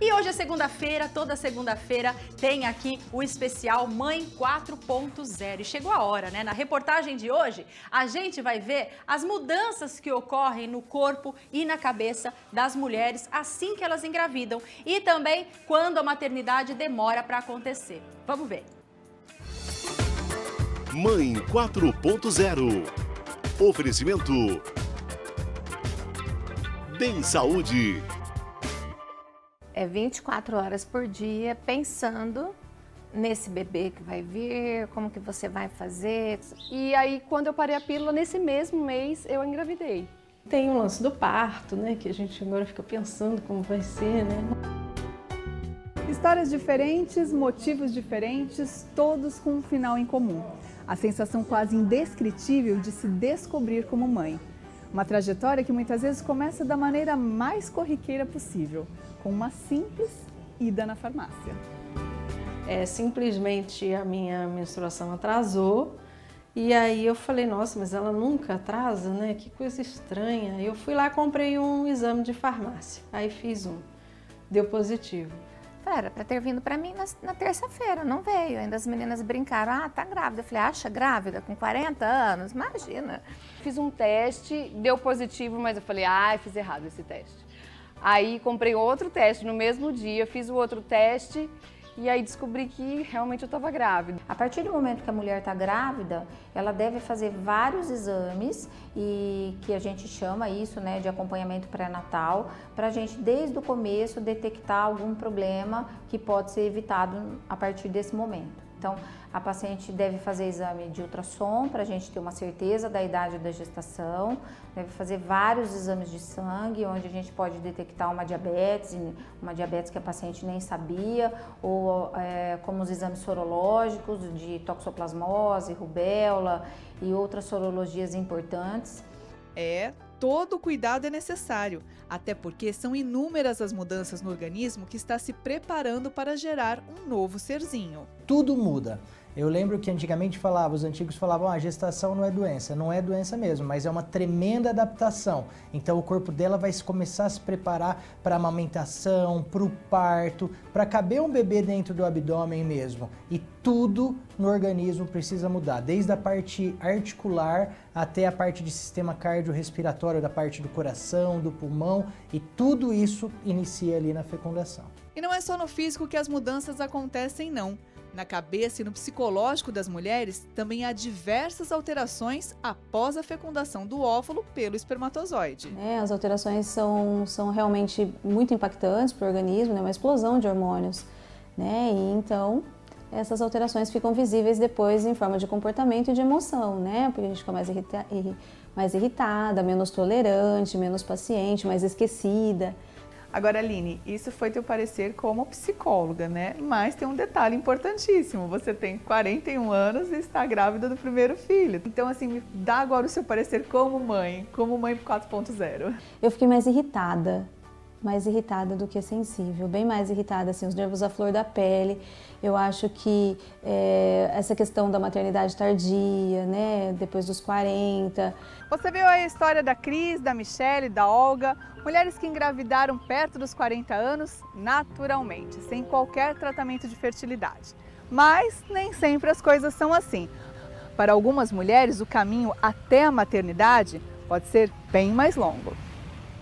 E hoje é segunda-feira, toda segunda-feira tem aqui o especial Mãe 4.0. E chegou a hora, né? Na reportagem de hoje, a gente vai ver as mudanças que ocorrem no corpo e na cabeça das mulheres assim que elas engravidam e também quando a maternidade demora para acontecer. Vamos ver. Mãe 4.0. Oferecimento Bem Saúde é 24 horas por dia pensando nesse bebê que vai vir, como que você vai fazer. E aí, quando eu parei a pílula, nesse mesmo mês, eu engravidei. Tem o lance do parto, né, que a gente agora fica pensando como vai ser, né? Histórias diferentes, motivos diferentes, todos com um final em comum. A sensação quase indescritível de se descobrir como mãe. Uma trajetória que muitas vezes começa da maneira mais corriqueira possível, com uma simples ida na farmácia. É, simplesmente a minha menstruação atrasou e aí eu falei, nossa, mas ela nunca atrasa, né? Que coisa estranha. Eu fui lá comprei um exame de farmácia, aí fiz um, deu positivo. Era para ter vindo para mim na, na terça-feira, não veio. Ainda as meninas brincaram, ah, tá grávida. Eu falei, acha grávida com 40 anos? Imagina. Fiz um teste, deu positivo, mas eu falei, ah, fiz errado esse teste. Aí comprei outro teste no mesmo dia, fiz o outro teste e aí descobri que realmente eu estava grávida. A partir do momento que a mulher está grávida, ela deve fazer vários exames e que a gente chama isso, né, de acompanhamento pré-natal, para a gente desde o começo detectar algum problema que pode ser evitado a partir desse momento. Então, a paciente deve fazer exame de ultrassom para a gente ter uma certeza da idade da gestação, deve fazer vários exames de sangue, onde a gente pode detectar uma diabetes, uma diabetes que a paciente nem sabia, ou é, como os exames sorológicos de toxoplasmose, rubéola e outras sorologias importantes. É, todo cuidado é necessário, até porque são inúmeras as mudanças no organismo que está se preparando para gerar um novo serzinho. Tudo muda. Eu lembro que antigamente falava, os antigos falavam, ah, a gestação não é doença. Não é doença mesmo, mas é uma tremenda adaptação. Então o corpo dela vai começar a se preparar para a amamentação, para o parto, para caber um bebê dentro do abdômen mesmo. E tudo no organismo precisa mudar, desde a parte articular até a parte de sistema cardiorrespiratório, da parte do coração, do pulmão, e tudo isso inicia ali na fecundação. E não é só no físico que as mudanças acontecem, não. Na cabeça e no psicológico das mulheres também há diversas alterações após a fecundação do óvulo pelo espermatozoide. É, as alterações são, são realmente muito impactantes para o organismo, né? uma explosão de hormônios. Né? E então, essas alterações ficam visíveis depois em forma de comportamento e de emoção, né? Porque a gente fica mais, irrita mais irritada, menos tolerante, menos paciente, mais esquecida. Agora, Aline, isso foi teu parecer como psicóloga, né? Mas tem um detalhe importantíssimo: você tem 41 anos e está grávida do primeiro filho. Então, assim, me dá agora o seu parecer como mãe, como mãe 4.0. Eu fiquei mais irritada, mais irritada do que sensível, bem mais irritada, assim, os nervos à flor da pele. Eu acho que é, essa questão da maternidade tardia, né, depois dos 40. Você viu a história da Cris, da Michelle, da Olga, mulheres que engravidaram perto dos 40 anos naturalmente, sem qualquer tratamento de fertilidade. Mas nem sempre as coisas são assim. Para algumas mulheres, o caminho até a maternidade pode ser bem mais longo.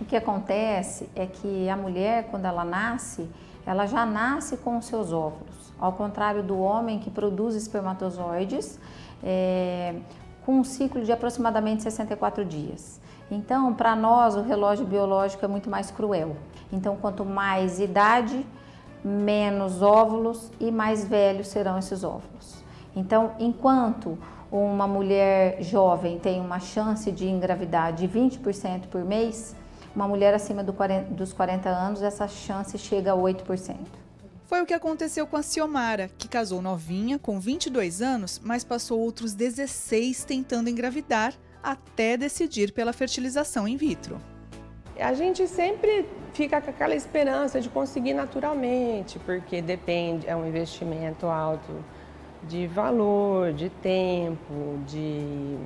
Que acontece é que a mulher, quando ela nasce, ela já nasce com os seus óvulos, ao contrário do homem que produz espermatozoides é, com um ciclo de aproximadamente 64 dias. Então, para nós, o relógio biológico é muito mais cruel. Então, quanto mais idade, menos óvulos e mais velhos serão esses óvulos. Então, enquanto uma mulher jovem tem uma chance de engravidar de 20% por mês, uma mulher acima do 40, dos 40 anos, essa chance chega a 8%. Foi o que aconteceu com a Ciomara, que casou novinha, com 22 anos, mas passou outros 16 tentando engravidar até decidir pela fertilização in vitro. A gente sempre fica com aquela esperança de conseguir naturalmente, porque depende, é um investimento alto de valor, de tempo, de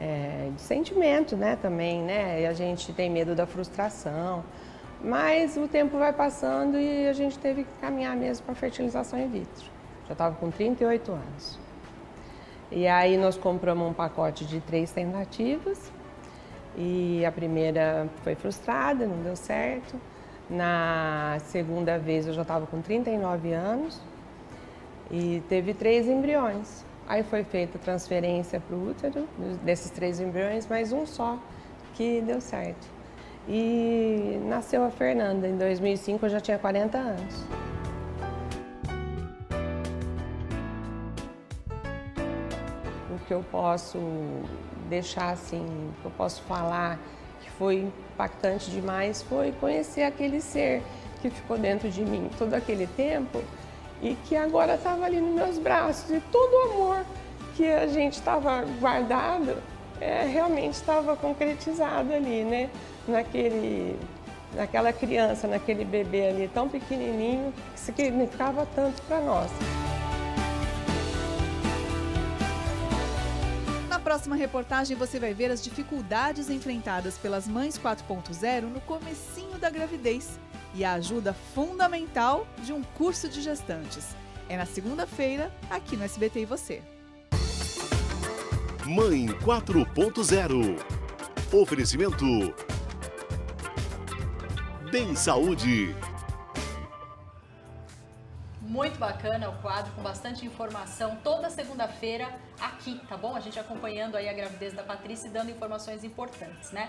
é, de sentimento, né, também, né? E a gente tem medo da frustração. Mas o tempo vai passando e a gente teve que caminhar mesmo para fertilização in vitro. Já estava com 38 anos. E aí nós compramos um pacote de três tentativas e a primeira foi frustrada, não deu certo. Na segunda vez eu já estava com 39 anos e teve três embriões. Aí foi feita transferência para o útero desses três embriões, mas um só que deu certo. E nasceu a Fernanda. Em 2005 eu já tinha 40 anos. O que eu posso deixar assim, que eu posso falar que foi impactante demais foi conhecer aquele ser que ficou dentro de mim todo aquele tempo e que agora estava ali nos meus braços e todo o amor que a gente estava guardado é, realmente estava concretizado ali, né? Naquele, naquela criança, naquele bebê ali tão pequenininho que significava tanto para nós. Na próxima reportagem você vai ver as dificuldades enfrentadas pelas mães 4.0 no comecinho da gravidez e a ajuda fundamental de um curso de gestantes. É na segunda-feira, aqui no SBT e você. Mãe 4.0. Oferecimento. Bem Saúde. Muito bacana o quadro, com bastante informação, toda segunda-feira aqui, tá bom? A gente acompanhando aí a gravidez da Patrícia e dando informações importantes, né?